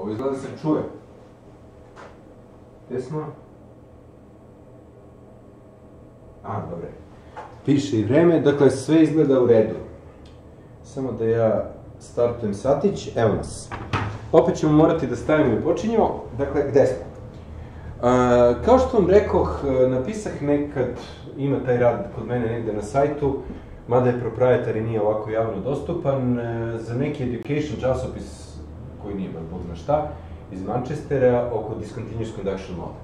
Ovo izgleda da se čuje. Gde smo? A, dobre. Piše i vreme, dakle sve izgleda u redu. Samo da ja startujem satić, evo nas. Opet ćemo morati da stavimo i počinjemo. Dakle, gde smo? Kao što vam rekoh, napisah nekad, ima taj rad kod mene negde na sajtu, mada je proprietar i nije ovako javno dostupan, e, za neki education časopis koji nije baš bog zna šta, iz Manchestera oko discontinuous conduction moda.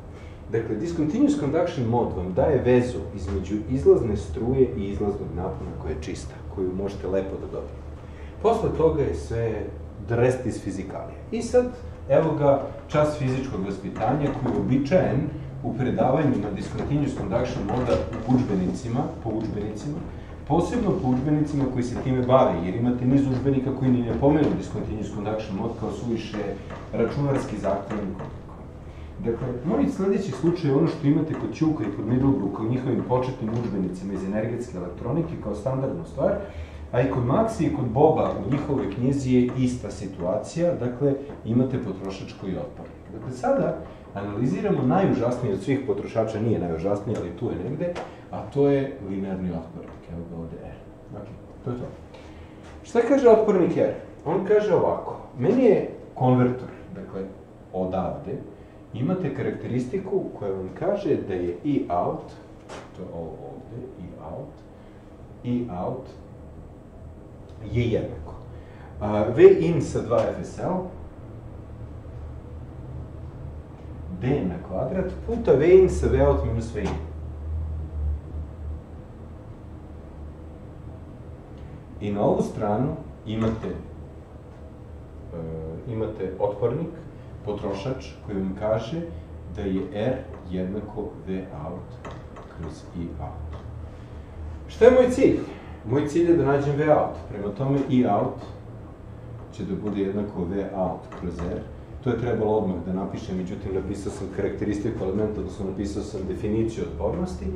Dakle, discontinuous conduction mod vam daje vezu između izlazne struje i izlaznog napona koja je čista, koju možete lepo da dobijete. Posle toga je sve drest iz fizikalije. I sad, evo ga čas fizičkog vaspitanja koji je običajen u predavanjima discontinuous conduction moda u učbenicima, po učbenicima, posebno po učbenicima koji se time bave, jer imate niz učbenika koji ni ne pomenu discontinuous conduction mod kao suviše računarski zahtevni Dakle, moj sledeći slučaj je ono što imate kod Ćuka i kod Middlebrooka u njihovim početnim učbenicima iz energetske elektronike kao standardnu stvar, a i kod Maxi i kod Boba u njihovoj knjizi je ista situacija, dakle, imate potrošačko i otpornik. Dakle, sada analiziramo najužasniji od svih potrošača, nije najužasniji, ali tu je negde, a to je linearni otpornik. Evo ga ovde R. Dakle, to je to. Šta kaže otpornik R? On kaže ovako, meni je konvertor, dakle, odavde, imate karakteristiku koja vam kaže da je i out, to je ovo ovde, i out, i out je jednako. A, V in sa 2 FSL, D na kvadrat, puta V in sa V out minus V in. I na ovu stranu imate, uh, imate otpornik, potrošač koji vam kaže da je R jednako V out kroz I out. Šta je moj cilj? Moj cilj je da nađem V out. Prema tome I out će da bude jednako V out kroz R. To je trebalo odmah da napišem, međutim napisao sam karakteristiku elementa, odnosno napisao sam definiciju otpornosti.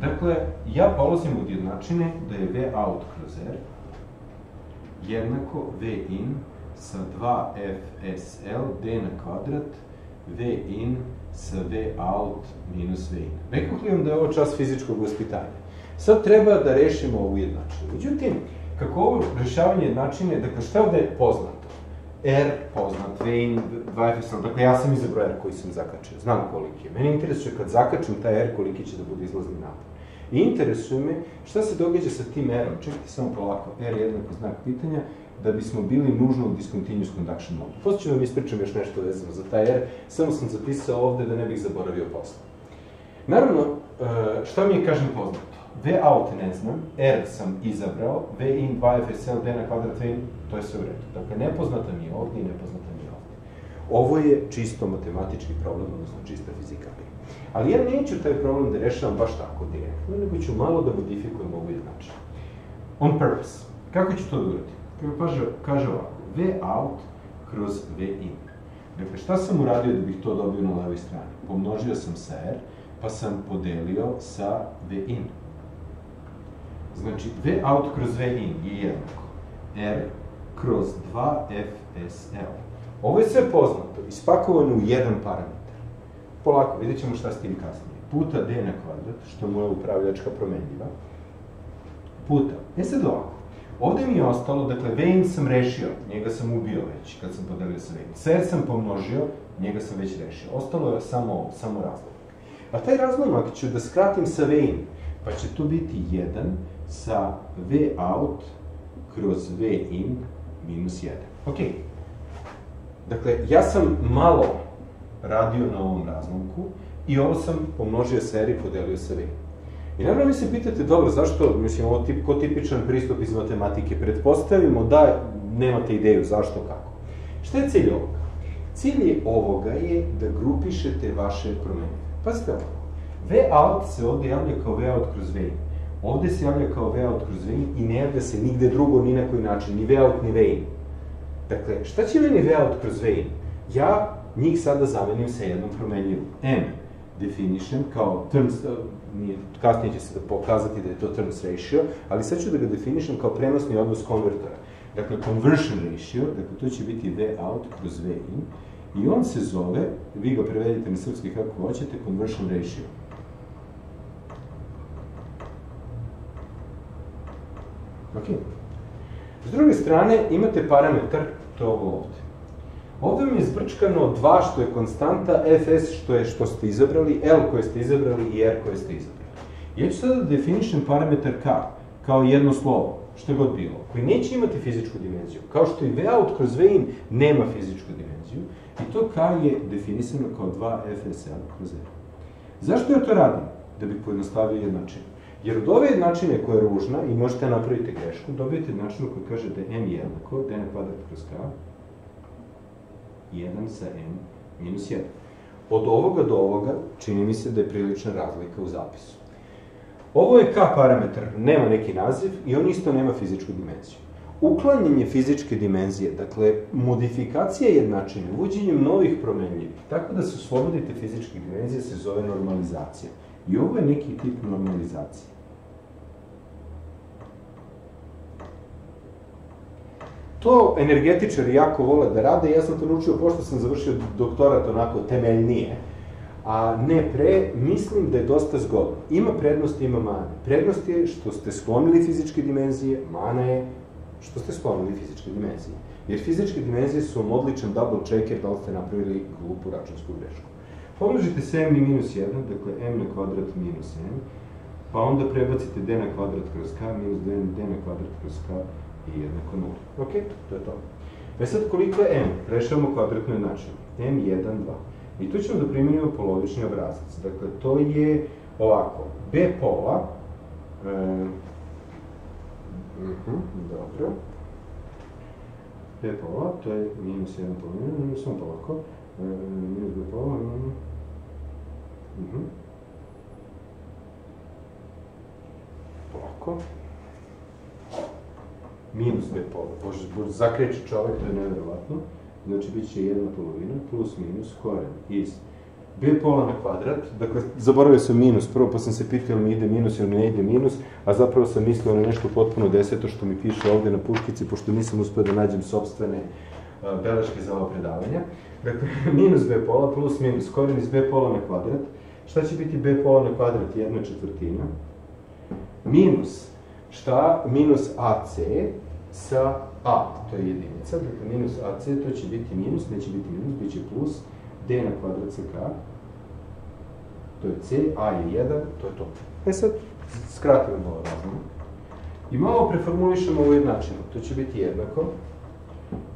Dakle, ja polazim od jednačine da je V out kroz R jednako V in sa 2FSL d na kvadrat V in sa V out minus V in. Rekao li vam da je ovo čas fizičkog vaspitanja? Sad treba da rešimo ovu jednačinu. Međutim, kako ovo rešavanje jednačine, dakle šta ovde je poznato? R poznat, V in, 2FSL, dakle ja sam izabrao R koji sam zakačio, znam koliki je. Mene interesuje kad zakačim taj R koliki će da bude izlazni napad. I interesuje me šta se događa sa tim R-om. Čekajte samo polako, R je jednako znak pitanja, da bismo bili nužno u discontinuous conduction mode. Posle ću vam ispričam još nešto vezano za taj R, samo sam zapisao ovde da ne bih zaboravio posle. Naravno, e, šta mi je, kažem, poznato? V out ne znam, R sam izabrao, V in 2FSL, D na kvadrat V in, to je sve u redu. Dakle, nepoznata mi je ovde i nepoznata mi je ovde. Ovo je čisto matematički problem, odnosno čista fizikalija. Ali ja neću taj problem da rešavam baš tako direktno, nego ću malo da modifikujem ovu jednačinu. On purpose. Kako ću to da uradim? kaže, kaže ovako, V out kroz V in. Dakle, šta sam uradio da bih to dobio na levoj strani? Pomnožio sam sa R, pa sam podelio sa V in. Znači, V out kroz V in je jednako R kroz 2FSL. Ovo je sve poznato, ispakovano u jedan parametar. Polako, vidjet ćemo šta s tim kasnije. Puta D na kvadrat, što je moja upravljačka promenljiva, puta. E sad ovako, Ovde mi je ostalo, dakle, Vane sam rešio, njega sam ubio već kad sam podelio sa Vane. Ser sam pomnožio, njega sam već rešio. Ostalo je samo, samo razlomak. A taj razlomak ću da skratim sa Vane, pa će tu biti 1 sa V out kroz V in minus 1. Ok. Dakle, ja sam malo radio na ovom razlomku i ovo sam pomnožio seri podelio sa V. I naravno vi se pitate, dobro, zašto, mislim, ovo tip, ko tipičan pristup iz matematike, pretpostavimo da nemate ideju zašto, kako. Šta je cilj ovoga? Cilj je ovoga je da grupišete vaše promenje. Pazite ovo. V out se ovde javlja kao V out kroz V in. Ovde se javlja kao V out kroz V in i ne javlja se nigde drugo, ni na koji način, ni V out, ni V in. Dakle, šta će meni V out kroz V in? Ja njih sada zamenim sa jednom promenljivom. M definišem kao terms, nije, kasnije će se da pokazati da je to terms ratio, ali sad ću da ga definišem kao prenosni odnos konvertora. Dakle, conversion ratio, dakle, to će biti V out kroz V in, I on se zove, vi ga prevedite na srpski kako hoćete, conversion ratio. Ok. S druge strane, imate parametar, to ovo ovde. Ovde vam je zbrčkano 2 što je konstanta, fs što je što ste izabrali, l koje ste izabrali i r koje ste izabrali. Ja ću sada da definišem parametar k kao jedno slovo, što god bilo, koji neće imati fizičku dimenziju, kao što i V-out kroz V-in nema fizičku dimenziju, i to k je definisano kao 2 fsl kroz r. Zašto ja to radim? Da bih pojednostavio jednačinu. Jer od ove jednačine koja je ružna i možete napraviti grešku, dobijete jednačinu koja kaže da je m jednako, d na kvadrat kroz k, 1 sa m minus 1. Od ovoga do ovoga čini mi se da je prilična razlika u zapisu. Ovo je k parametar, nema neki naziv i on isto nema fizičku dimenziju. Uklanjanje fizičke dimenzije, dakle, modifikacija jednačine, uvođenjem novih promenljivih, tako da se oslobodite fizičke dimenzije, se zove normalizacija. I ovo je neki tip normalizacije. To energetičari jako vole da rade, ja sam to naučio pošto sam završio doktorat onako temeljnije, a ne pre, mislim da je dosta zgodno. Ima prednost, ima mane. Prednost je što ste sklonili fizičke dimenzije, mana je što ste sklonili fizičke dimenzije. Jer fizičke dimenzije su vam odličan double checker da li ste napravili glupu računsku grešku. Pomnožite se m i minus 1, dakle m na kvadrat minus m, pa onda prebacite d na kvadrat kroz k minus d, na kvadrat kroz k i jednako 0. Ok, to je to. E sad, koliko je m? Rešavamo kvadratnu jednačinu. m 1, 2. I tu ćemo da primjenimo polovični obrazac. Dakle, to je ovako. b pola, uh mhm, dobro, b pola, to je minus 1 polovina, minus 1 polako, e, minus b pola, uh -huh. polako, minus b pola. Bože, bože zakreće čovek, to je nevjerovatno. Znači, bit će jedna polovina plus minus koren iz b pola na kvadrat, dakle, zaboravio sam minus prvo, pa sam se pitao mi ide minus ili ne ide minus, a zapravo sam mislio na nešto potpuno deseto što mi piše ovde na puškici, pošto nisam uspio da nađem sobstvene beleške za ovo predavanja. Dakle, minus b pola plus minus koren iz b pola na kvadrat. Šta će biti b pola na kvadrat? Jedna četvrtina. Minus šta? Minus AC sa A, to je jedinica, dakle minus AC, to će biti minus, neće biti minus, bit će plus, D na kvadrat sa K, to je C, A je 1, to je to. E sad, skratimo malo razmenu. I malo preformulišemo ovo jednačinu, to će biti jednako,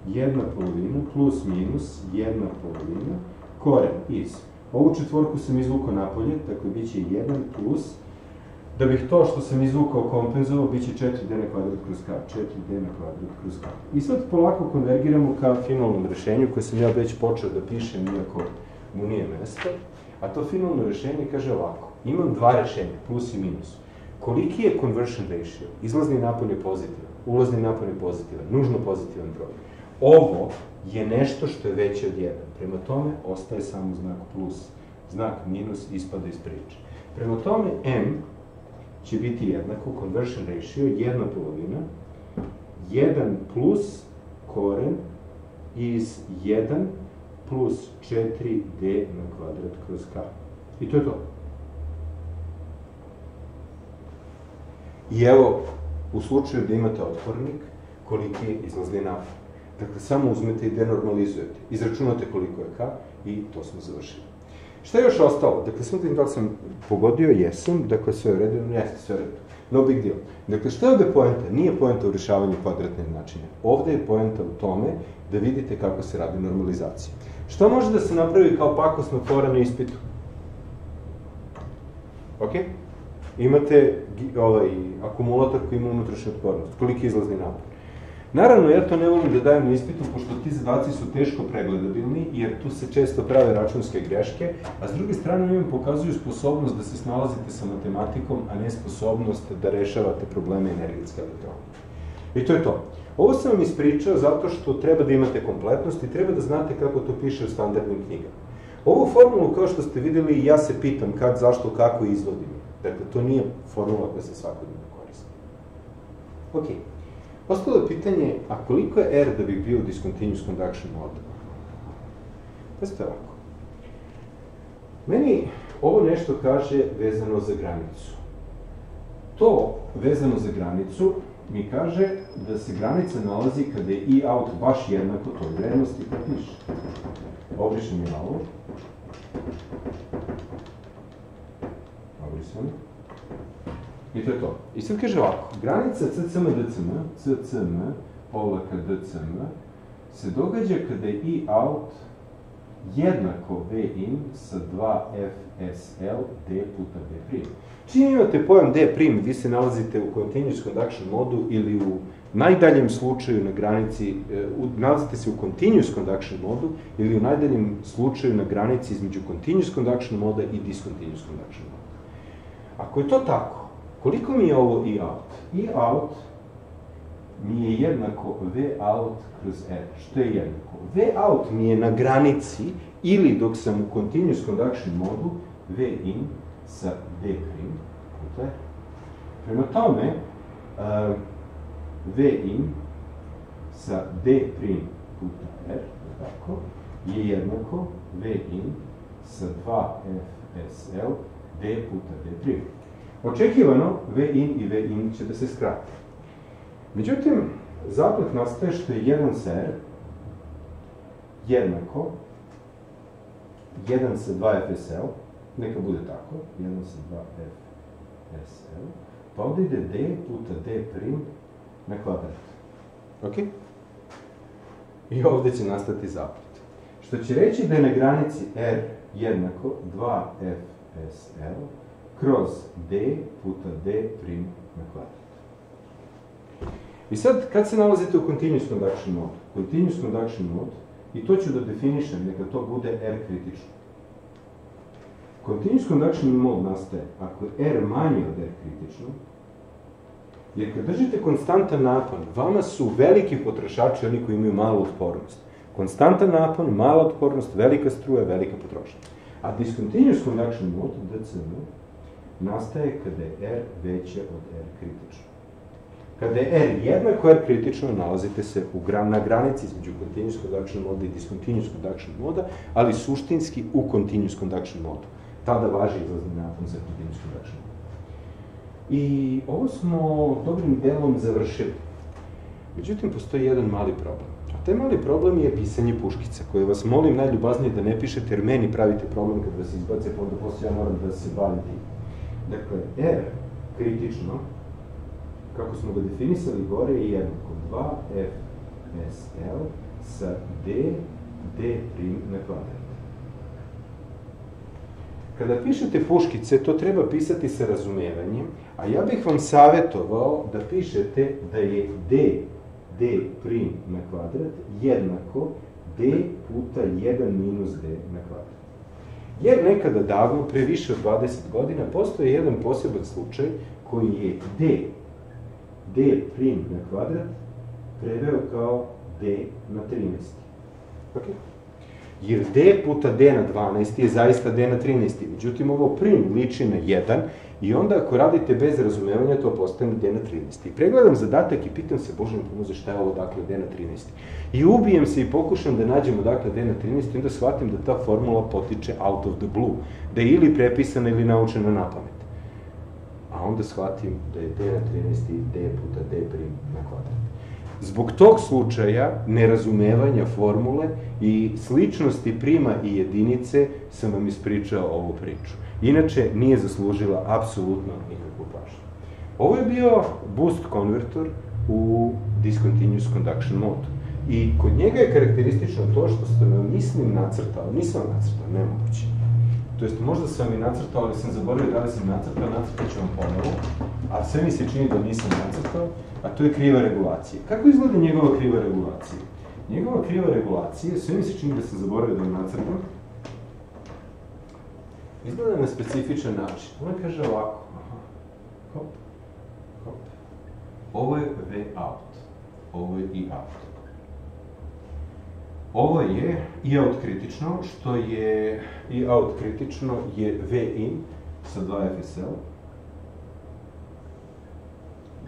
jedna polovina plus minus jedna polovina, koren iz. Ovu četvorku sam izvukao napolje, dakle bit će 1 plus Da bih to što sam izvukao kompenzovao, bit će 4d na kvadrat kroz k, 4d na kvadrat kroz k. I sad polako konvergiramo ka finalnom rešenju koje sam ja već počeo da pišem, iako mu nije mesto. A to finalno rešenje kaže ovako, imam dva rešenja, plus i minus. Koliki je conversion ratio? Izlazni napon je pozitivan, ulazni napon je pozitivan, nužno pozitivan broj. Ovo je nešto što je veće od 1. Prema tome, ostaje samo znak plus. Znak minus ispada iz priče. Prema tome, m će biti jednako conversion ratio, jedna polovina, 1 plus koren iz 1 plus 4d na kvadrat kroz k. I to je to. I evo, u slučaju da imate otpornik, koliki je izlazni napad. Dakle, samo uzmete i denormalizujete. Izračunate koliko je k i to smo završili. Šta je još ostalo? Dakle, sam da sam pogodio, jesam, dakle, sve je u redu, jeste, sve je u redu. No big deal. Dakle, šta je ovde poenta? Nije poenta u rešavanju kvadratne jednačine. Ovde je poenta u tome da vidite kako se radi normalizacija. Šta može da se napravi kao pakosna fora na ispitu? Ok? Imate ovaj, akumulator koji ima unutrašnju otpornost. Koliki izlazni napor? Naravno, ja to ne volim da dajem na ispitu, pošto ti zadaci su teško pregledabilni, jer tu se često prave računske greške, a s druge strane im pokazuju sposobnost da se snalazite sa matematikom, a ne sposobnost da rešavate probleme energetske elektronike. I to je to. Ovo sam vam ispričao zato što treba da imate kompletnost i treba da znate kako to piše u standardnim knjigama. Ovu formulu, kao što ste videli, ja se pitam kad, zašto, kako izvodim. Dakle, to nije formula koja se svakodnevno koristi. Okej. Okay. Ostalo je pitanje, a koliko je R da bih bio discontinuous conduction model? Pazite ovako. Meni ovo nešto kaže vezano za granicu. To vezano za granicu mi kaže da se granica nalazi kada je i out baš jednako toj vrednosti kad piše. Obrišem je malo. Obrišem. I to je to. I sad kaže ovako, granica CCM DCM, CCM, povlaka DCM, se događa kada je i out jednako V in sa 2FSL D puta D prim. Čim imate pojam D prim, vi se nalazite u continuous conduction modu ili u najdaljem slučaju na granici, e, nalazite se u continuous conduction modu ili u najdaljem slučaju na granici između continuous conduction moda i discontinuous conduction moda. Ako je to tako, koliko mi je ovo i out? I out mi je jednako V out kroz R. Što je jednako? V out mi je na granici ili dok sam u continuous conduction modu V in sa D prim puta R. Prema tome, uh, V in sa D prim puta R, tako, je jednako V in sa 2FSL D puta D prim. Očekivano, V in i V in će da se skrati. Međutim, zaplet nastaje što je 1 sa R jednako 1 sa 2 FSL, neka bude tako, 1 sa 2 FSL, pa ovde ide D puta D prim na kvadrat. Ok? I ovde će nastati zaplet. Što će reći da je na granici R jednako 2 FSL kroz D puta D prim na kvadrat. I sad, kad se nalazite u continuous conduction mode? Continuous conduction mode, i to ću da definišem, neka to bude R kritično. Continuous conduction mode nastaje ako je R manje od R kritično, jer kad držite konstantan napon, vama su veliki potrošači oni koji imaju malu otpornost. Konstantan napon, mala otpornost, velika struja, velika potrošnja. A discontinuous conduction mode, DCM, nastaje kada je R veće od R kritično. Kada je R jednako R kritično, nalazite se u gran, na granici između continuous conduction moda i discontinuous conduction moda, ali suštinski u continuous conduction modu. Tada važi izlazni napon za continuous conduction modu. I ovo smo dobrim delom završili. Međutim, postoji jedan mali problem. A taj mali problem je pisanje puškica, koje vas molim najljubaznije da ne pišete, jer meni pravite problem kad vas izbace, pa onda posle ja moram da se bavim tim. Dakle, R kritično kako smo ga definisali gore, je jednako 2FSL sa D, D prim na kvadrat. Kada pišete puškice, to treba pisati sa razumevanjem, a ja bih vam savjetovao da pišete da je D, D prim na kvadrat jednako D puta 1 minus D na kvadrat. Jer nekada davno, pre više od 20 godina, postoje jedan poseban slučaj koji je D d prim na kvadrat preveo kao d na 13. Ok? Jer d puta d na 12 je zaista d na 13. Međutim, ovo prim liči na 1 i onda ako radite bez razumevanja, to postane d na 13. I pregledam zadatak i pitam se, Bože mi pomoze, šta je ovo dakle d na 13. I ubijem se i pokušam da nađemo dakle d na 13 i onda shvatim da ta formula potiče out of the blue, da je ili prepisana ili naučena na pamet a onda shvatim da je d na 13 d puta d prim na kvadrat. Zbog tog slučaja nerazumevanja formule i sličnosti prima i jedinice sam vam ispričao ovu priču. Inače, nije zaslužila apsolutno nikakvu pažnju. Ovo je bio boost konvertor u discontinuous conduction mode. I kod njega je karakteristično to što sam, mislim, nacrtao, nisam nacrtao, nemoguće to jest možda sam i nacrtao, ali sam zaboravio da li sam nacrtao, nacrtat ću vam ponovo, a sve mi se čini da nisam nacrtao, a to je kriva regulacija. Kako izgleda njegova kriva regulacija? Njegova kriva regulacija, sve mi se čini da sam zaboravio da je nacrtam, izgleda na specifičan način. Ona kaže ovako, hop, hop, ovo je V out, ovo je I out. Ovo je i out kritično, što je i out kritično je V in sa 2 FSL,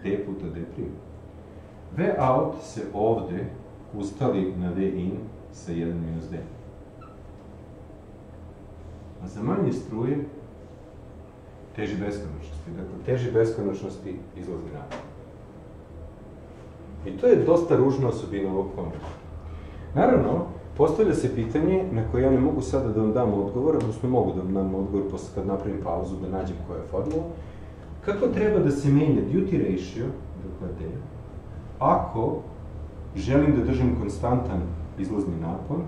D puta D prim. V out se ovde ustali na V in sa 1 minus D. A za manje struje teži beskonačnosti. Dakle, teži beskonačnosti izlazni napon. I to je dosta ružna osobina ovog konvertora. Naravno, postavlja se pitanje na koje ja ne mogu sada da vam dam odgovor, odnosno mogu da vam dam odgovor posle kad napravim pauzu da nađem koja je formula. Kako treba da se menja duty ratio, dakle D, ako želim da držim konstantan izlazni napon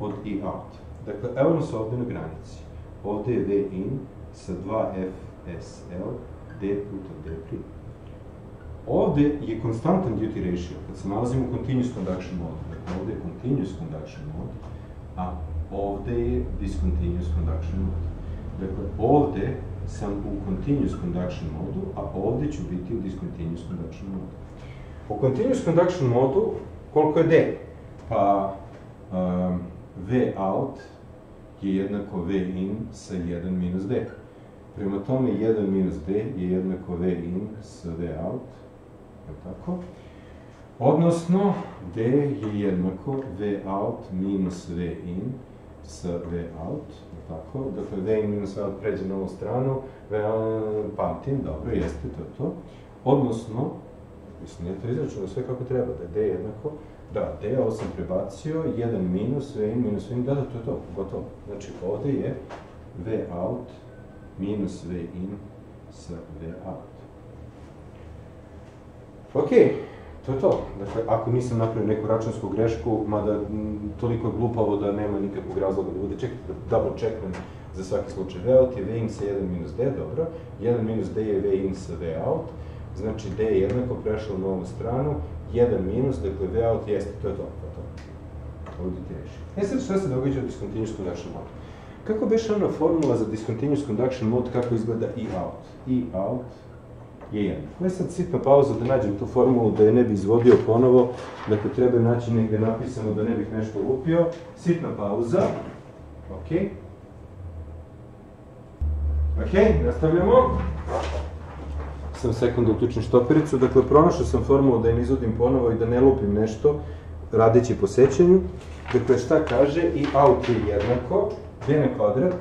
od I out. Dakle, evo nas ovde na granici. Ovde je V in sa 2FSL D puta D prim. Ovde je konstantan duty ratio, kad se nalazimo u continuous conduction mode. Ovde je continuous conduction mode, a ovde je discontinuous conduction mode. Dakle, ovde sam u continuous conduction modu, a ovde ću biti u discontinuous conduction modu. U continuous conduction modu, koliko je D? Pa, um, V out je jednako V in sa 1 minus D. Prema tome, 1 minus D je jednako V in sa V out, je tako? Odnosno, D je jednako V out minus V in sa V out, tako? Dakle, V in minus V out pređe na ovu stranu, V pamtim, dobro, jeste, to to. Odnosno, mislim, ja to izračuno sve kako treba, da je D jednako, da, D ovo sam prebacio, 1 minus V in minus V in, da, da, to je to, gotovo. Znači, ovde je V out minus V in sa V out. Ok, to je to. Dakle, ako nisam napravio neku računsku grešku, mada m, toliko je glupavo da nema nikakvog razloga da bude, čekajte da double checknem za svaki slučaj. V out je V in sa 1 minus D, dobro. 1 minus D je V in sa V out. Znači, D je jednako prešao na ovu stranu, 1 minus, dakle V out jeste, to je to, to to. Ovdje ti reši. E sad šta se događa u discontinuous conduction mode? Kako beše ona formula za discontinuous conduction mode, kako izgleda E out? E out je jednako. Ne sad sitna pauza da nađem tu formulu, da je ne bi izvodio ponovo, dakle treba je naći negde napisano da ne bih nešto lupio. Sitna pauza, ok. Ok, nastavljamo. Sam sekund da uključim štopericu, dakle pronašao sam formulu da je ne izvodim ponovo i da ne lupim nešto, radeći po sećanju. Dakle, šta kaže? I out je jednako, d na kvadrat,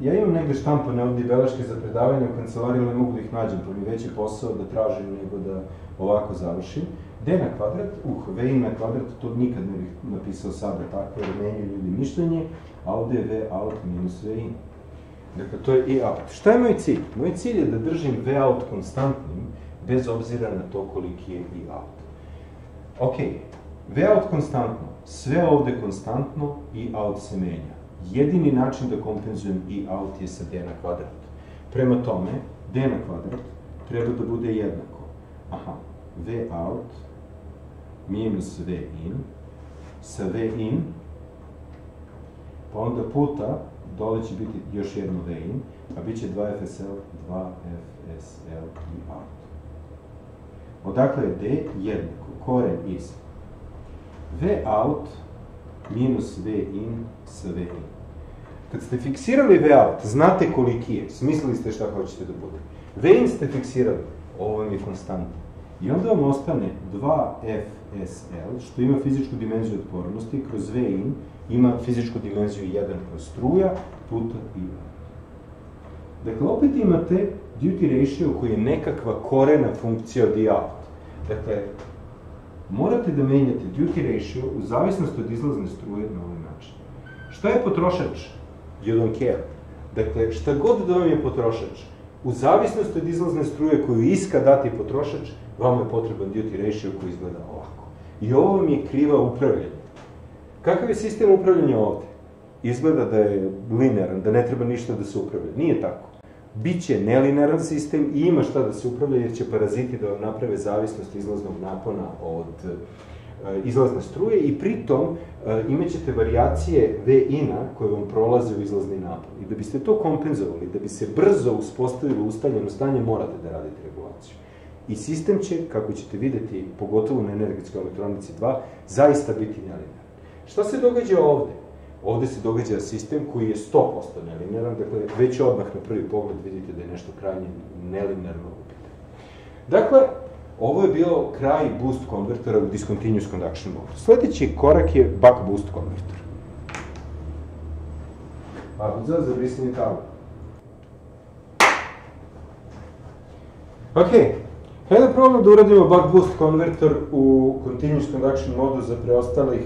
ja imam negde štampane ovdje beleške za predavanje u kancelariji, ali mogu da ih nađem, pa mi veći posao da tražim nego da ovako završim. d na kvadrat, uh, v na kvadrat, to nikad ne bih napisao sada tako, jer menjaju ljudi mišljenje, a ovde je v out minus v in. Dakle, to je i out. Šta je moj cilj? Moj cilj je da držim v out konstantnim, bez obzira na to koliki je i out. Ok, v out konstantno, sve ovde konstantno, i out se menja jedini način da kompenzujem i out je sa d na kvadrat. Prema tome, d na kvadrat treba da bude jednako. Aha, v out minus v in sa v in, pa onda puta, dole će biti još jedno v in, a bit će 2fsl, 2fsl i out. Odakle je d jednako, koren iz v out minus V in sa V in. Kad ste fiksirali V out, znate koliki je, smislili ste šta hoćete da bude. V in ste fiksirali, ovo vam je konstanta. I onda vam ostane 2FSL, što ima fizičku dimenziju otpornosti, kroz V in ima fizičku dimenziju 1 kroz struja, puta I out. Dakle, opet imate duty ratio koji je nekakva korena funkcija od I out. Dakle, morate da menjate duty ratio u zavisnosti od izlazne struje na ovaj način. Šta je potrošač? You don't care. Dakle, šta god da vam je potrošač, u zavisnosti od izlazne struje koju iska dati potrošač, vam je potreban duty ratio koji izgleda ovako. I ovo vam je kriva upravljanje. Kakav je sistem upravljanja ovde? Izgleda da je linearan, da ne treba ništa da se upravlja. Nije tako. Biće nelinaran sistem i ima šta da se upravlja jer će paraziti da vam naprave zavisnost izlaznog napona od e, izlazne struje i pritom e, imaćete varijacije V ina koje vam prolaze u izlazni napon. I da biste to kompenzovali, da bi se brzo uspostavilo ustaljeno stanje, morate da radite regulaciju. I sistem će, kako ćete videti, pogotovo na energetskoj elektronici 2, zaista biti nelinaran. Šta se događa ovde? Ovde se događa sistem koji je 100% nelinaran, dakle, već odmah na prvi pogled vidite da je nešto krajnje nelinarno u pitanju. Dakle, ovo je bio kraj boost konvertora u discontinuous conduction mode. Sledeći korak je buck boost konvertor. papuca za brisanje tabla. Ok, hajde da probamo da uradimo buck boost konvertor u continuous conduction modu za preostalih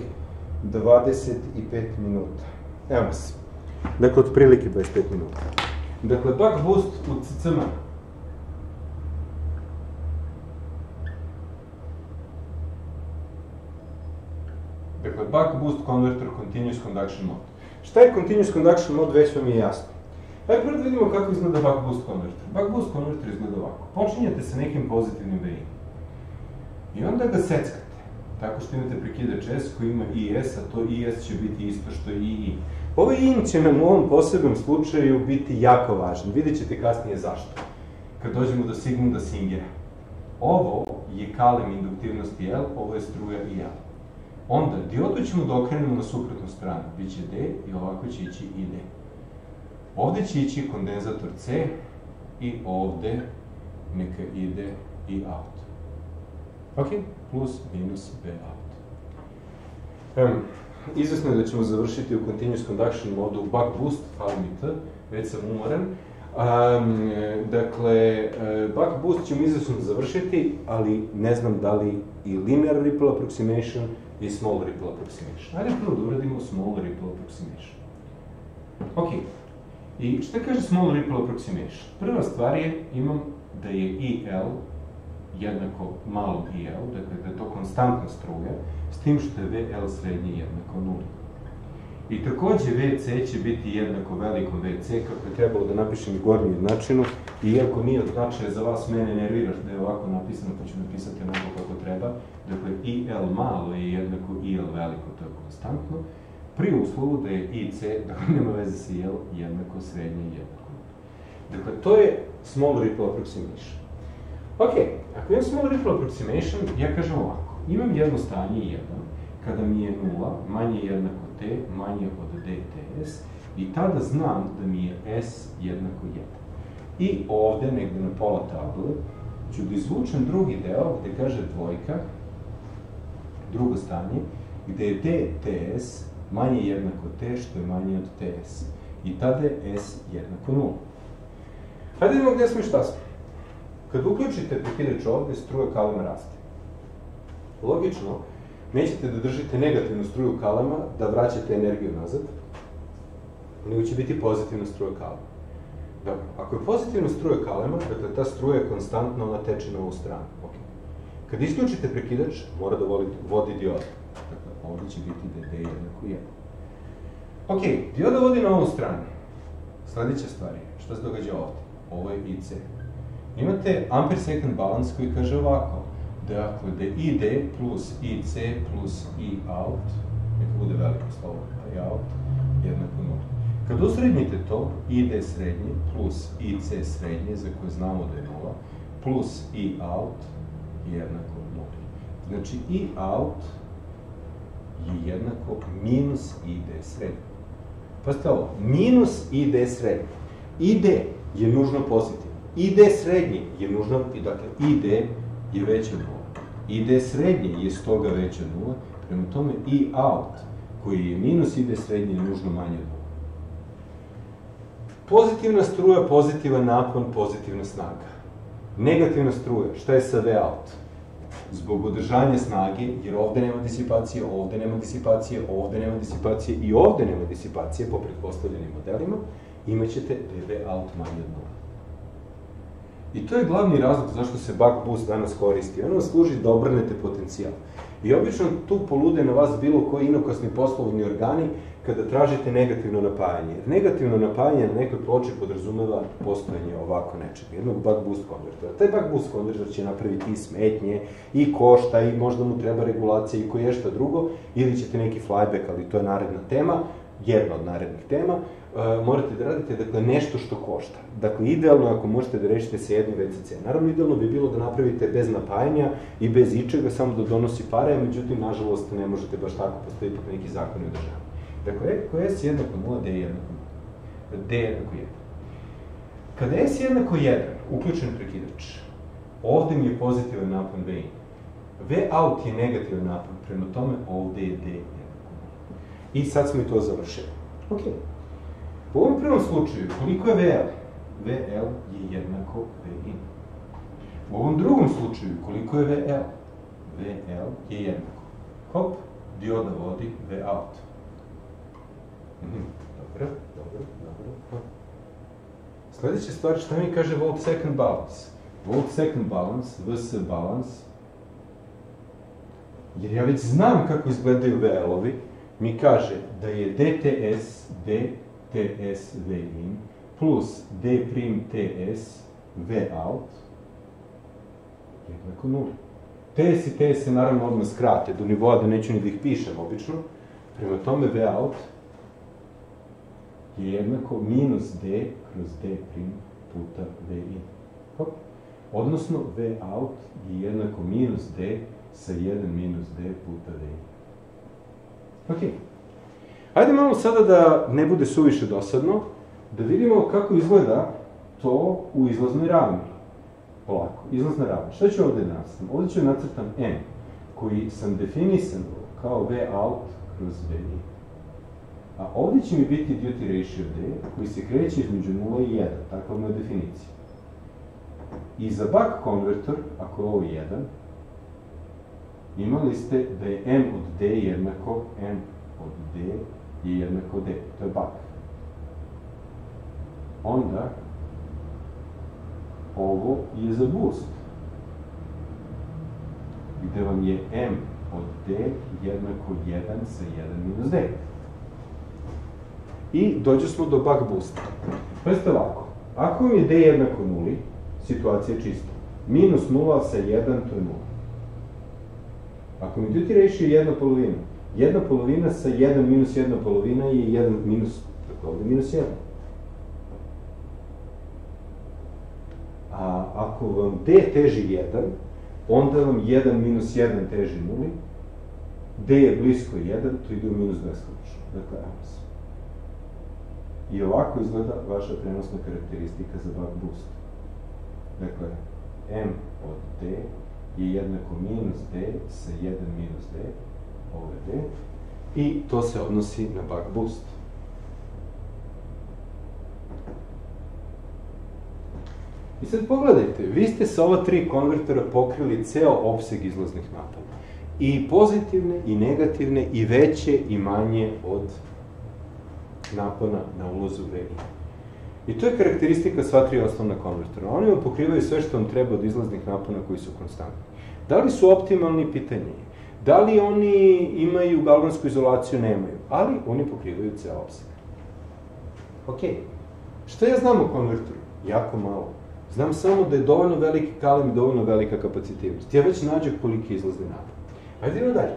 25 minuta. Evo nas. Dakle, otprilike 25 minuta. Dakle, buck boost u CCM. Dakle, buck boost converter continuous conduction mode. Šta je continuous conduction mode, već vam je jasno. Hajde prvo da vidimo kako izgleda buck boost converter. Buck boost converter izgleda ovako. Počinjete sa nekim pozitivnim VI. I onda ga seckate. Tako što imate prekidač S koji ima IS, a to IS će biti isto što i II. Ovaj in će nam u ovom posebnom slučaju biti jako važan. Vidjet ćete kasnije zašto. Kad dođemo do Sigmunda Singera. Ovo je kalem induktivnosti L, ovo je struja i L. Onda, diodu ćemo da okrenemo na suprotnu stranu. Biće D i ovako će ići i D. Ovde će ići kondenzator C i ovde neka ide i out. Ok, plus, minus, B out. Um, izvesno je da ćemo završiti u continuous conduction modu buck boost, fali mi T, već sam umoran. Um, dakle, buck boost ćemo izvesno završiti, ali ne znam da li i linear ripple approximation i small ripple approximation. Ajde prvo da uradimo small ripple approximation. Ok, i šta kaže small ripple approximation? Prva stvar je, imam da je IL jednako malom IL, dakle da je to konstantna struja, s tim što je VL srednje jednako nuli. I takođe VC će biti jednako velikom VC, kako je trebalo da napišem i gornju jednačinu, i iako nije od za vas, mene nervira da je ovako napisano, pa ću napisati onako kako treba. Dakle, IL malo je jednako IL veliko, to je konstantno, pri uslovu da je IC, dakle nema veze sa IL, jednako srednje jednako. Dakle, to je small ripple approximation. Ok, ako imam small ripple approximation, ja kažem ovako, imam jedno stanje 1, kada mi je 0 manje jednako t manje od dts, i tada znam da mi je s jednako 1. I ovde, negde na pola table, ću da izvučem drugi deo gde kaže dvojka, drugo stanje, gde je dts manje jednako t što je manje od ts. I tada je s jednako 0. Hajde vidimo gde smo i šta smo. Kad uključite prekidač ovde, struja kalema raste. Logično, nećete da držite negativnu struju kalema, da vraćate energiju nazad, nego će biti pozitivna struja kalema. Dobro, ako je pozitivna struja kalema, dakle ta struja je konstantno, ona teče na ovu stranu. Okay. Kad isključite prekidač, mora da vodi, vodi dioda. Dakle, ovde će biti da D jednako 1. Ok, dioda vodi na ovu stranu. Sledeća stvar je, šta se događa ovde? Ovo je IC. Imate ampere second balance koji kaže ovako, dakle da ID plus IC plus I out, neka bude veliko slovo, I out, jednako 0. Kad usrednjite to, ID srednje plus IC srednje, za koje znamo da je 0, plus I out, jednako 0. Znači, I out je jednako minus ID srednje. Pazite ovo, minus ID srednje. ID je nužno pozitivno. ID srednji je nužno, i dakle ID je od 0. ID srednji je stoga od 0, prema tome I out, koji je minus ID srednji, je nužno manje od 0. Pozitivna struja, pozitivan napon, pozitivna snaga. Negativna struja, šta je sa V out? Zbog održanja snage, jer ovde nema disipacije, ovde nema disipacije, ovde nema disipacije i ovde nema disipacije po pretpostavljenim modelima, imaćete da je V out manje od 0. I to je glavni razlog zašto se buck boost danas koristi. Ono služi da obrnete potencijal. I obično tu polude na vas bilo koji inokosni poslovni organi kada tražite negativno napajanje. Jer negativno napajanje na nekoj ploči podrazumeva postojanje ovako nečeg, jednog buck boost konvertora. Taj buck boost konvertor će napraviti i smetnje, i košta, i možda mu treba regulacija, i koje šta drugo, ili ćete neki flyback, ali to je naredna tema, jedna od narednih tema, uh, morate da radite dakle, nešto što košta. Dakle, idealno ako možete da rešite sa jednim VCC. Naravno, idealno bi bilo da napravite bez napajanja i bez ičega, samo da donosi pare, međutim, nažalost, ne možete baš tako, postoji ipak neki zakon i održavanje. Dakle, ako S jednako 0, D jednako 0. D jednako 1. Kada S jednako 1, uključen prekidač, ovde mi je pozitivan napon V in. V out je negativan napon, prema tome ovde je D jednako 0. I sad smo i to završili. Ok. U ovom prvom slučaju, koliko je VL? VL je jednako V in. U ovom drugom slučaju, koliko je VL? VL je jednako. Hop, dioda vodi V out. Mhm, dobro, dobro, dobro. Sledeća stvar, šta mi kaže volt second balance? Volt second balance, VS balance, jer ja već znam kako izgledaju VL-ovi, mi kaže da je DTS, DTS V in, plus D prim TS V out, jednako nula. TS i TS se naravno odmah skrate do nivoa da neću ni da ih pišem obično, prema tome V out je jednako minus D kroz D prim puta V in. Hop. Odnosno, V out je jednako minus D sa 1 minus D puta V in. Ok. Hajde malo sada da ne bude suviše dosadno, da vidimo kako izgleda to u izlaznoj ravni. Polako, izlazna ravna. Šta ću ovde nacrtam? Ovde ću nacrtam M, koji sam definisan kao V out kroz V in. A ovde će mi biti duty ratio D, koji se kreće između 0 i 1, takva mu je definicija. I za buck konvertor, ako je ovo 1, imali ste da je M od D jednako, M od D je jednako D, to je buck. Onda, ovo je za boost, gde vam je M od D jednako 1 sa 1 minus D. I dođe smo do buck boosta. Pazite ovako, ako vam je D jednako nuli, situacija je čista. Minus 0 sa 1, to je 0. Ako mi duty ratio je jedna polovina, jedna polovina sa 1 minus jedna polovina je 1 minus, dakle ovde minus 1. A ako vam D teži 1, onda vam 1 minus 1 teži 0, D je blisko 1, to ide u minus beskonačno. Dakle, se. I ovako izgleda vaša prenosna karakteristika za buck boost. Dakle, M od D je jednako minus D sa 1 minus D, ovo je D, i to se odnosi na buck boost. I sad pogledajte, vi ste sa ova tri konvertora pokrili ceo opseg izlaznih napada. I pozitivne, i negativne, i veće, i manje od napona na ulazu V I to je karakteristika sva tri osnovna konvertora. Oni vam pokrivaju sve što vam treba od izlaznih napona koji su konstantni. Da li su optimalni pitanje? Da li oni imaju galvansku izolaciju? Nemaju. Ali oni pokrivaju ceo opseg. Ok. Šta ja znam o konvertoru? Jako malo. Znam samo da je dovoljno veliki kalem i dovoljno velika kapacitivnost. Ja već nađu koliki izlazni napad. Ajde idemo dalje.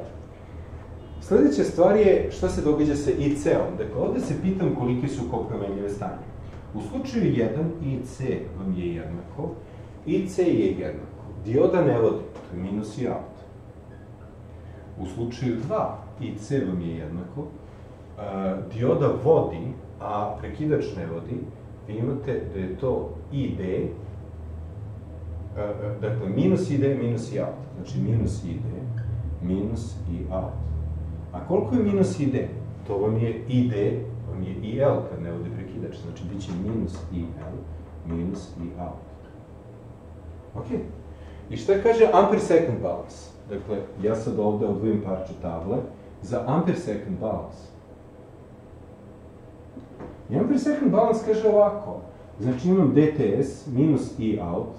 Sledeća stvar je šta se događa sa IC-om. Dakle, ovde se pitam kolike su kopromenjive stanje. U slučaju 1, IC vam je jednako, IC je jednako. Dioda ne vodi, to je minus i out. U slučaju 2, IC vam je jednako, dioda vodi, a prekidač ne vodi, vi imate da je to ID, dakle, minus ID, minus i out. Znači, minus ID, minus i out. A koliko je minus ID? To vam je ID, vam je IL kad ne vodi prekidač. Znači, bit će minus IL, minus I out. Ok. I šta kaže ampere second balance? Dakle, ja sad ovde odvojim parče table za ampere second balance. I ampere second balance kaže ovako. Znači, imam DTS minus I out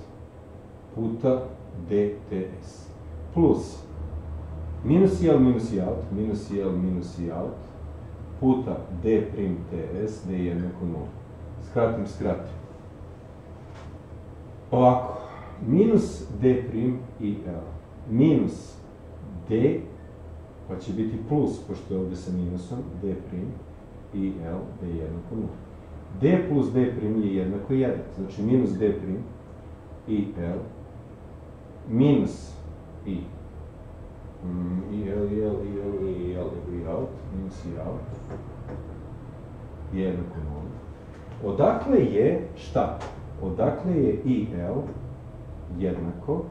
puta DTS plus minus IL minus I out, minus IL minus I out, puta D prim TS, D je jednako 0. Skratim, skratim. Ovako, minus D prim IL, minus D, pa će biti plus, pošto je ovde sa minusom, D prim IL, D je jednako 0. D plus D prim je jednako 1, znači minus D prim IL, minus I mm, IL, IL, IL, IL, I out, minus I out, jednako nula. Odakle je šta? Odakle je IL jednako,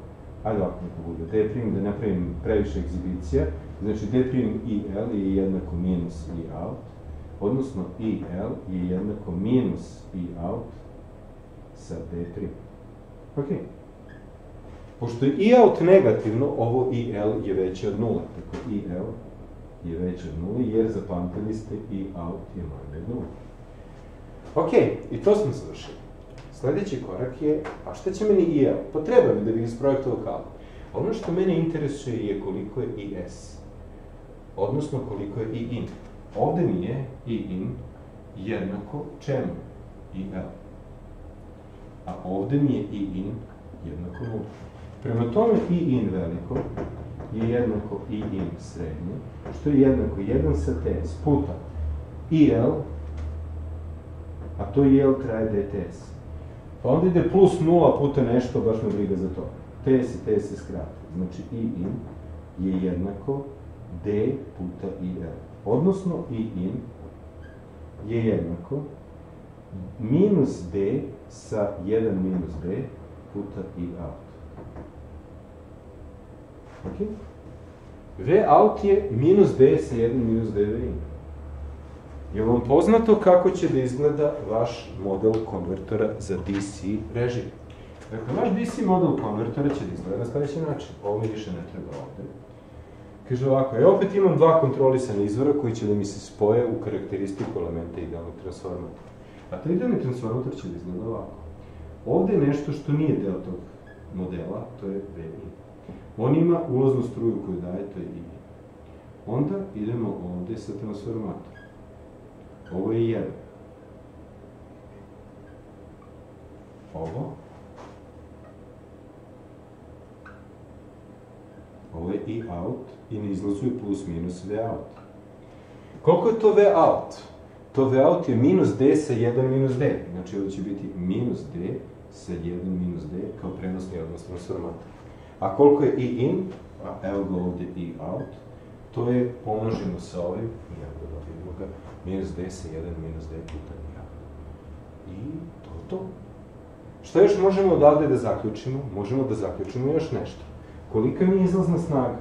ajde ovako neko bude, D prim, da ne pravim previše egzibicija, znači D prim IL je jednako minus I out, odnosno IL je jednako minus I out sa D3. Ok. Pošto je I out negativno, ovo IL je veće od nula. Tako IL je veće od nula, jer zapamtili ste I out je manje od nula. Ok, i to smo završili. Sledeći korak je, a šta će meni IL? Pa treba mi da bih isprojektovao kao. Ono što mene interesuje je koliko je IS, odnosno koliko je I in. Ovde mi je I in jednako čemu? IL. A ovde mi je I in jednako nula. Prema tome I in veliko je jednako I in srednje, što je jednako 1 sa TS puta IL, a to IL traje DTS. Pa onda ide plus nula puta nešto, baš me briga za to. TS i TS se skrati. Znači I in je jednako D puta IL. Odnosno I in je jednako minus D sa 1 minus D puta I out. Ok? V out je minus D sa 1 minus D V in. Je vam poznato kako će da izgleda vaš model konvertora za DC režim? Dakle, vaš DC model konvertora će da izgleda na sledeći način. Ovo mi više ne treba ovde. Kaže ovako, ja opet imam dva kontrolisane izvora koji će da mi se spoje u karakteristiku elementa idealnog transformatora. A taj idealni transformator će da izgleda ovako. Ovde je nešto što nije deo tog modela, to je VI. On ima ulaznu struju koju daje, to je I. Onda idemo ovde sa transformatorom. Ovo je 1. Ovo. Ovo je i out i na izlazu je plus minus V out. Koliko je to V out? To V out je minus D sa 1 minus D. Znači ovo će biti minus D sa 1 minus D kao prenosni odnos transformator. A koliko je i in? A evo ga ovde i out. To je pomnoženo sa ovim, i evo dobijemo ga, minus d sa 1 minus d puta ja. I to je to. Šta još možemo odavde da zaključimo? Možemo da zaključimo još nešto. Kolika mi je izlazna snaga?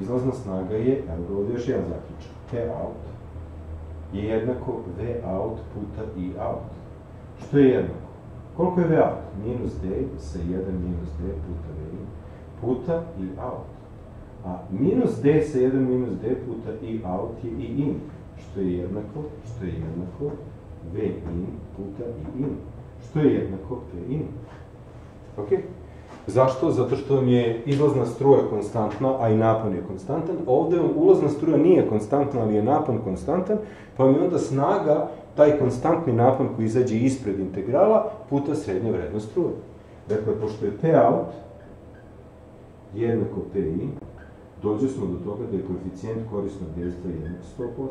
Izlazna snaga je, evo ga ovde još jedan zaključak, T out je jednako V out puta I out. Što je jednako? Koliko je V out? Minus D sa 1 minus D puta V puta I out. A minus D sa 1 minus D puta I out je I in što je jednako, što je jednako V in puta I in, što je jednako V in. Ok? Zašto? Zato što vam je izlazna struja konstantna, a i napon je konstantan. Ovde ulazna struja nije konstantna, ali je napon konstantan, pa mi onda snaga, taj konstantni napon koji izađe ispred integrala, puta srednja vrednost struje. Dakle, pošto je P out jednako P in, dođe smo do toga da je koeficijent korisnog dejstva jednako 100%.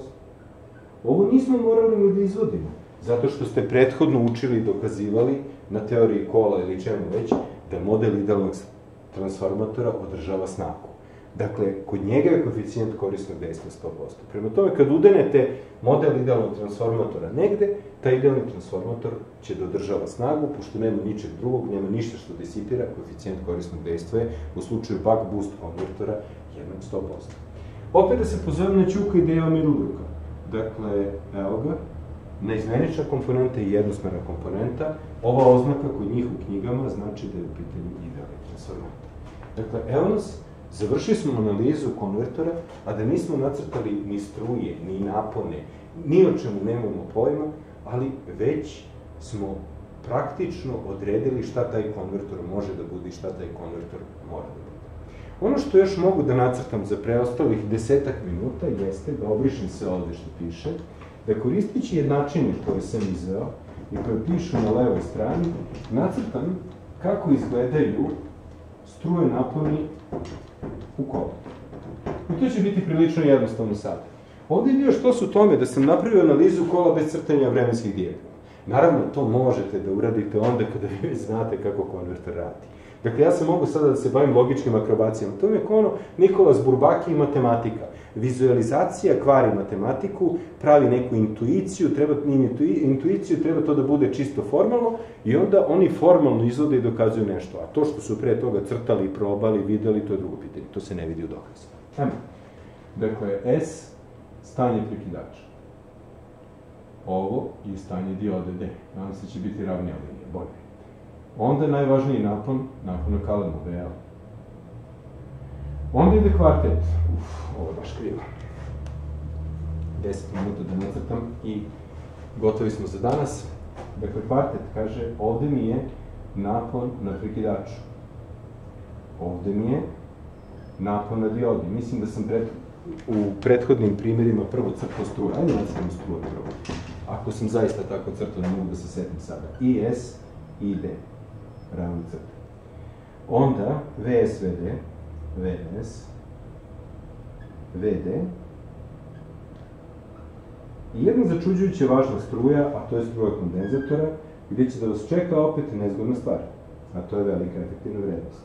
Ovo nismo morali ni da izvodimo, zato što ste prethodno učili i dokazivali na teoriji kola ili čemu već, da model idealnog transformatora održava snagu. Dakle, kod njega je koeficijent korisnog dejstva 100%. Prema tome, kad udenete model idealnog transformatora negde, taj idealni transformator će da održava snagu, pošto nema ničeg drugog, nema ništa što disipira, koeficijent korisnog dejstva je u slučaju buck boost konvertora jednak 100%. Opet da se pozovem na Čuka i Dejeva Middlebrooka. Dakle, evo ga, neizmenična komponenta i jednosmerna komponenta, ova oznaka kod njih u knjigama znači da je u pitanju idealni transformator. Dakle, evo nas, završili smo analizu konvertora, a da nismo nacrtali ni struje, ni napone, ni o čemu nemamo pojma, ali već smo praktično odredili šta taj konvertor može da bude i šta taj konvertor mora da bude. Ono što još mogu da nacrtam za preostalih desetak minuta jeste da obrišem se ovde što piše, da koristići jednačine koje sam izveo i koje pišu na levoj strani, nacrtam kako izgledaju struje naponi u kolu. I to će biti prilično jednostavno sad. Ovde je bio što su tome da sam napravio analizu kola bez crtanja vremenskih dijagrama. Naravno, to možete da uradite onda kada vi znate kako konverter radi. Dakle, ja sam mogu sada da se bavim logičkim akrobacijama. To je kao ono Nikolas Burbaki i matematika. Vizualizacija kvari matematiku, pravi neku intuiciju, treba, intuiciju, treba to da bude čisto formalno i onda oni formalno izvode i dokazuju nešto. A to što su pre toga crtali, probali, videli, to je drugo pitanje. To se ne vidi u dokazu. Ajmo. Dakle, S, stanje prekidača. ovo je stanje diode D. Nadam se da će biti ravnija linija, bolje. Onda najvažniji napon, napon na kalemu, VL. Onda ide kvartet. Uf, ovo je baš krivo. 10 minuta da nacrtam i gotovi smo za danas. Dakle, kvartet kaže, ovde mi je napon na prekidaču. Ovde mi je napon na diodi. Mislim da sam pred, u prethodnim primjerima prvo crtao struju. Ajde nacrtamo struju prvo. Ako sam zaista tako crtao, ne mogu da se setim sada. I S, I D. Ravno crta. Onda VS, VD, VS, VD, I jedna začuđujuće važna struja, a to je struja kondenzatora, gde će da vas čeka opet nezgodna stvar, a to je velika efektivna vrednost.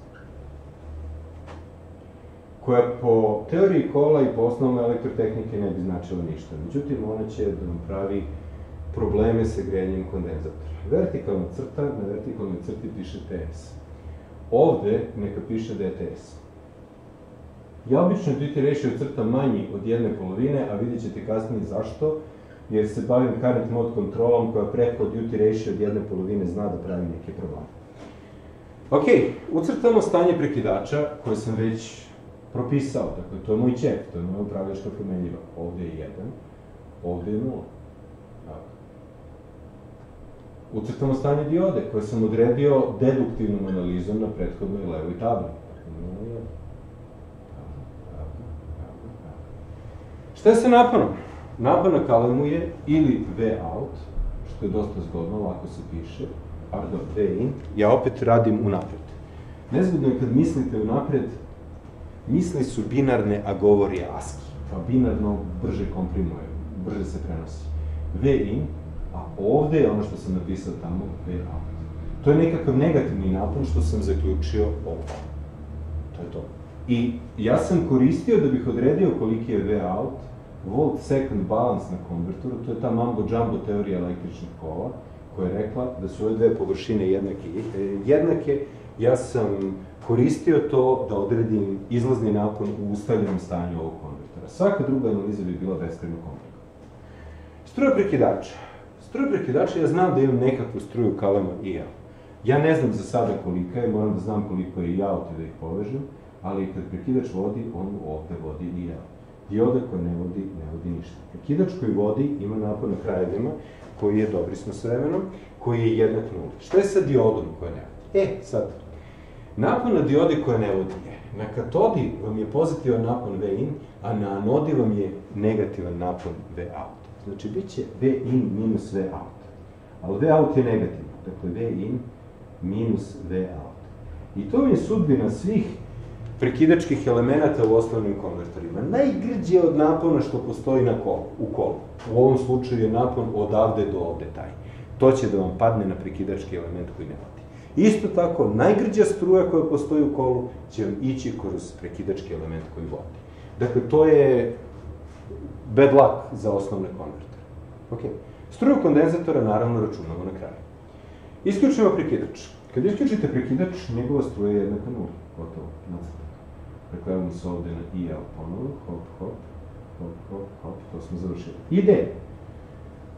Koja po teoriji kola i po osnovnoj elektrotehnike ne bi značila ništa. Međutim, ona će da vam pravi probleme sa grejanjem kondenzatora. Vertikalna crta, na vertikalnoj crti piše TS. Ovde neka piše da je TS. Ja obično duty ratio crta manji od jedne polovine, a vidjet ćete kasnije zašto, jer se bavim current mode kontrolom koja preko duty ratio od jedne polovine zna da pravi neke probleme. Ok, ucrtamo stanje prekidača koje sam već propisao, dakle to je moj čep, to je moja upravljačka promenljiva. Ovde je 1, ovde je 0. Dakle. Ucrtamo stanje diode koje sam odredio deduktivnom analizom na prethodnoj levoj tabli. Dakle, 0, 1. Šta je sa naponom? Napon na kalemu je ili V out, što je dosta zgodno, lako se piše, pardon, V in, ja opet radim unapred. Nezgodno je kad mislite unapred, misli su binarne, a govor je ASCII, pa binarno brže komprimuje, brže se prenosi. V in, a ovde je ono što sam napisao tamo, V out. To je nekakav negativni napon što sam zaključio ovo. To je to. I ja sam koristio da bih odredio koliki je V out, volt second balance na konvertoru, to je ta mambo jumbo teorija električnih kola, koja je rekla da su ove dve površine jednake, e, jednake. Ja sam koristio to da odredim izlazni napon u ustavljenom stanju ovog konvertora. Svaka druga analiza bi bila beskreno komplikovana. Struja prekidača. Struja prekidača, ja znam da imam nekakvu struju kalema i ja. Ja ne znam za sada kolika je, moram da znam koliko je i ja, da ih povežem, ali kad prekidač vodi, on ovde vodi i ja. Dioda koja ne vodi, ne vodi ništa. Prekidač koji vodi ima napon na krajevima, koji je, dobri smo s vremenom, koji je jednak nuli. Šta je sa diodom koja ne vodi? E, sad, napon na diodi koja ne vodi je, na katodi vam je pozitivan napon V in, a na anodi vam je negativan napon V out. Znači, bit će V in minus V out. Ali V out je negativno, dakle V in minus V out. I to je sudbina svih prekidačkih elemenata u osnovnim konvertorima. Najgrđe od napona što postoji na kolu, u kolu. U ovom slučaju je napon odavde do ovde taj. To će da vam padne na prekidački element koji ne vodi. Isto tako, najgrđa struja koja postoji u kolu će vam ići kroz prekidački element koji vodi. Dakle, to je bad luck za osnovne konvertore. Ok. Struju kondenzatora naravno računamo na kraju. Isključujemo prekidač. Kad isključite prekidač, njegova struja je jednaka nula. Gotovo. Preklavamo se ovde na IL ponovo, hop, hop, hop, hop, hop, to smo završili. Ide.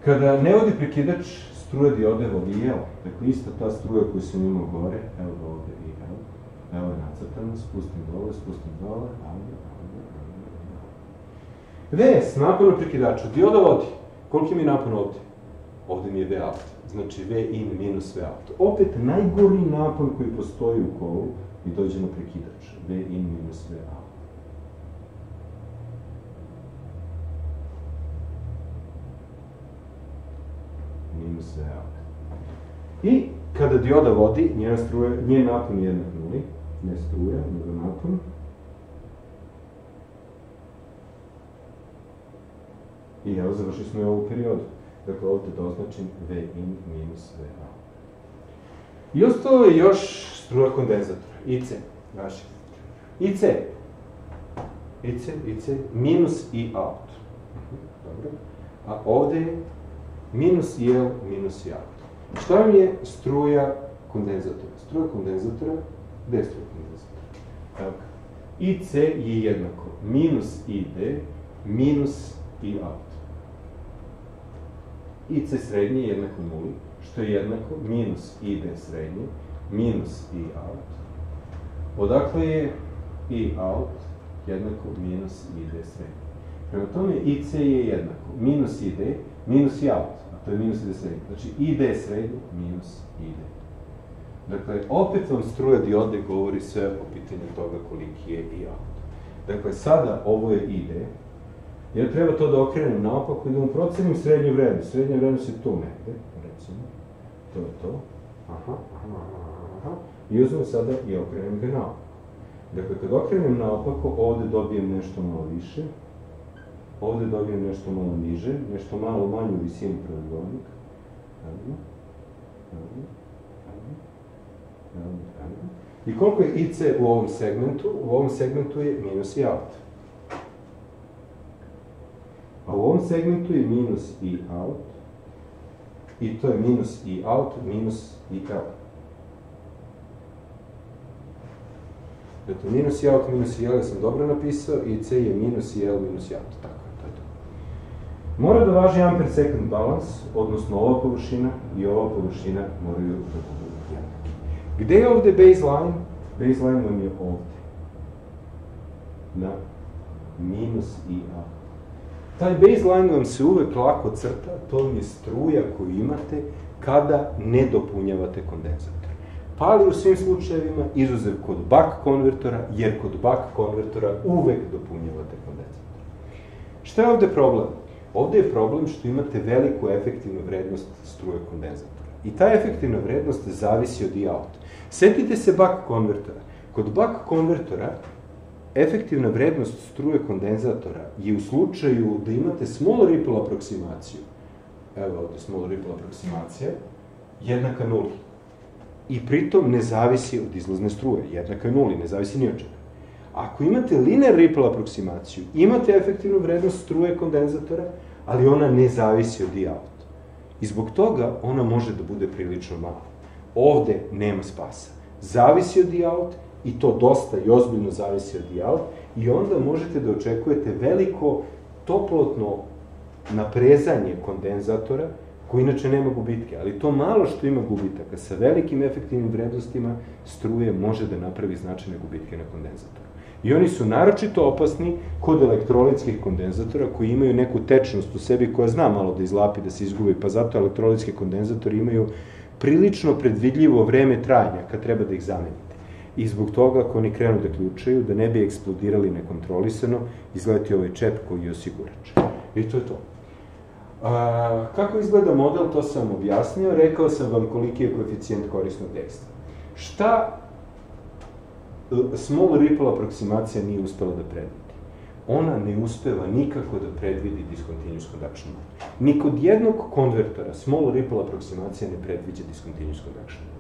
Kada ne vodi prekidač, struja diode vodi IL. Dakle, ista ta struja koju sam imao gore, evo ga ovde IL, evo je nacrtano, spustim dole, spustim dole, ovde, ovde, ovde, VS, napon na prekidaču, dioda vodi. Koliki mi je napon ovde? Ovde mi je V out. Znači V in minus V out. Opet najgori napon koji postoji u kolu, i dođe na prekidač. V in minus V out. Minus V out. I kada dioda vodi, njena struja, njen napon je jednak nuli, ne struja, nego napon, I evo, završili smo i ovu periodu. Dakle, ovde da označim V in minus V out. I ostalo je još struja kondenzatora, IC, vaši. IC, IC, IC, minus I out. Dobro. A ovde je minus IL, minus I out. Šta vam je struja kondenzatora? Struja kondenzatora, gde je struja kondenzatora? Evo IC je jednako minus ID minus I out. IC srednji je jednako nuli, što je jednako minus ID srednji, minus I out. Odakle je I out jednako minus ID srednji. Prema tome, IC je jednako minus ID, minus I out, a to je minus ID srednji. Znači, ID srednji minus ID. Dakle, opet vam struja diode govori sve o pitanju toga koliki je I out. Dakle, sada ovo je ID, jer treba to da okrenem naopako i da vam procenim srednju vrednost. Srednja vrednost je tu negde, recimo. To je to. Aha, aha, aha. I uzmem sada i okrenem ga naopako. Dakle, kad okrenem naopako, ovde dobijem nešto malo više, ovde dobijem nešto malo niže, nešto malo manju visinu prevodovnik. Evo, evo, evo, evo. I koliko je IC u ovom segmentu? U ovom segmentu je minus i out. A u ovom segmentu je minus i out. I to je minus i out, minus i out. Dakle, minus i minus i sam dobro napisao i C je minus i minus i. Tako je, to je to. Mora da važi amper second balans, odnosno ova površina i ova površina moraju da budu jednaki. Gde je ovde baseline? Baseline vam je ovde. Na minus i out. Taj baseline vam se uvek lako crta, to vam je struja koju imate kada ne dopunjavate kondenzator. Pali u svim slučajevima, izuzev kod buck konvertora, jer kod buck konvertora uvek dopunjavate kondenzator. Šta je ovde problem? Ovde je problem što imate veliku efektivnu vrednost struje kondenzatora. I ta efektivna vrednost zavisi od i-out. Setite se buck konvertora. Kod buck konvertora efektivna vrednost struje kondenzatora je u slučaju da imate small ripple aproksimaciju, evo ovde small ripple aproksimacija, jednaka nuli. I pritom ne zavisi od izlazne struje, jednaka je nuli, ne zavisi ni od čega. Ako imate linear ripple aproksimaciju, imate efektivnu vrednost struje kondenzatora, ali ona ne zavisi od i-out. I zbog toga ona može da bude prilično mala. Ovde nema spasa. Zavisi od i-out i to dosta i ozbiljno zavisi od i-out i onda možete da očekujete veliko toplotno naprezanje kondenzatora, koji inače nema gubitke, ali to malo što ima gubitaka sa velikim efektivnim vrednostima struje može da napravi značajne gubitke na kondenzatoru. I oni su naročito opasni kod elektrolitskih kondenzatora koji imaju neku tečnost u sebi koja zna malo da izlapi, da se izgubi, pa zato elektrolitski kondenzatori imaju prilično predvidljivo vreme trajanja kad treba da ih zamenite. I zbog toga, ako oni krenu da ključaju, da ne bi eksplodirali nekontrolisano, izleti ovaj čep koji je osigurač. I to je to. A, kako izgleda model, to sam objasnio, rekao sam vam koliki je koeficijent korisnog dejstva. Šta small ripple aproksimacija nije uspela da predvidi? Ona ne uspeva nikako da predvidi discontinuous conduction. Ni kod jednog konvertora small ripple aproksimacija ne predviđa discontinuous conduction.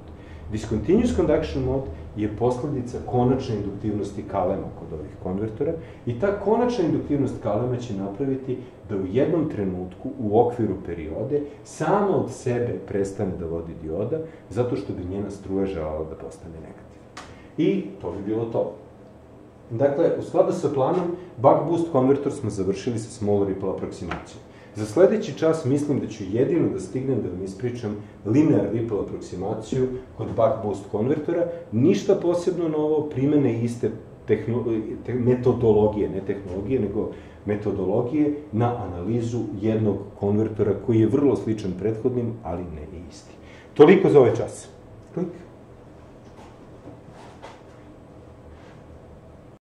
Discontinuous conduction mode je posledica konačne induktivnosti kalema kod ovih konvertora i ta konačna induktivnost kalema će napraviti da u jednom trenutku u okviru periode sama od sebe prestane da vodi dioda zato što bi njena struja želala da postane negativna. I to bi bilo to. Dakle, u skladu sa planom, buck boost konvertor smo završili sa small ripple aproksimacijom. Za sledeći čas mislim da ću jedino da stignem da vam ispričam linear ripple aproksimaciju kod buck boost konvertora, ništa posebno novo, primene iste te, metodologije, ne tehnologije, nego metodologije na analizu jednog konvertora koji je vrlo sličan prethodnim, ali ne isti. Toliko za ovaj čas. Klik.